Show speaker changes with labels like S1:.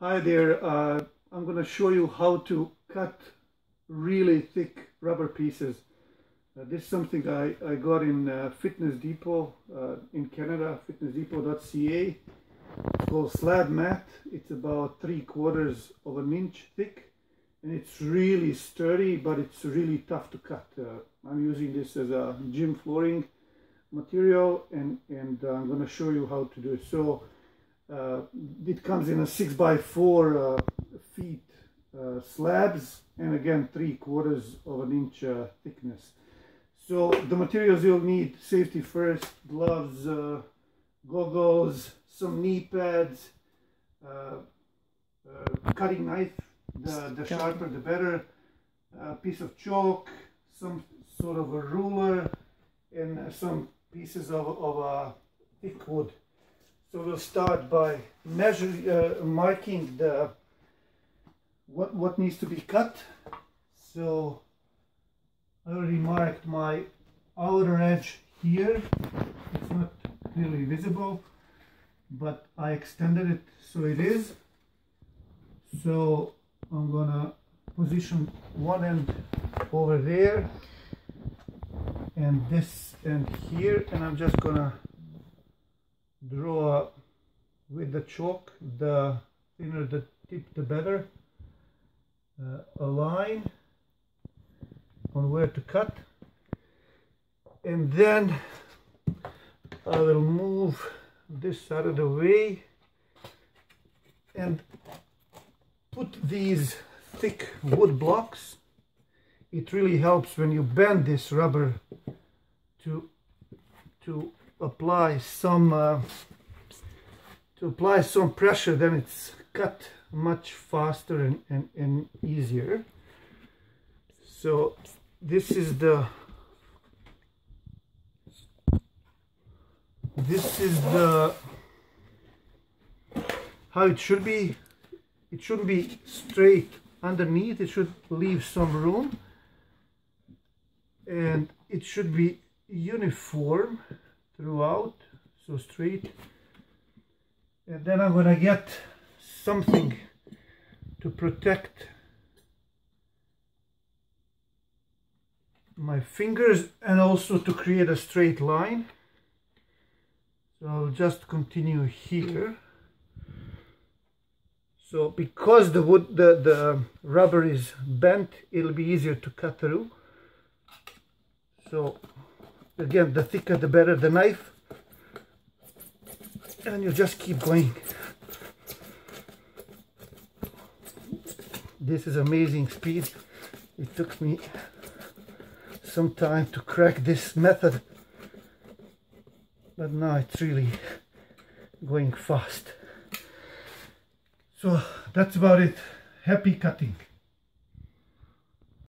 S1: Hi there, uh, I'm going to show you how to cut really thick rubber pieces. Uh, this is something I, I got in uh, Fitness Depot uh, in Canada, fitnessdepot.ca. It's called Slab Mat. It's about three quarters of an inch thick and it's really sturdy but it's really tough to cut. Uh, I'm using this as a gym flooring material and, and I'm going to show you how to do it. So uh, it comes in a 6 by 4 uh, feet uh, slabs and again 3 quarters of an inch uh, thickness. So the materials you'll need, safety first, gloves, uh, goggles, some knee pads, uh, cutting knife, the, the sharper the better, a piece of chalk, some sort of a ruler, and some pieces of, of uh, thick wood. So we'll start by measuring, uh, marking the what what needs to be cut. So I already marked my outer edge here. It's not clearly visible, but I extended it so it is. So I'm gonna position one end over there and this end here and I'm just gonna draw with the chalk the thinner the tip the better uh, a line on where to cut and then I will move this out of the way and put these thick wood blocks. It really helps when you bend this rubber to to apply some uh, to apply some pressure then it's cut much faster and, and, and easier. So this is the this is the how it should be. It shouldn't be straight underneath. It should leave some room. And it should be uniform throughout so straight. And then I'm gonna get something to protect my fingers and also to create a straight line. So I'll just continue here. So because the wood the, the rubber is bent it'll be easier to cut through. So again the thicker the better the knife. And you just keep going. This is amazing speed. It took me some time to crack this method. But now it's really going fast. So that's about it. Happy cutting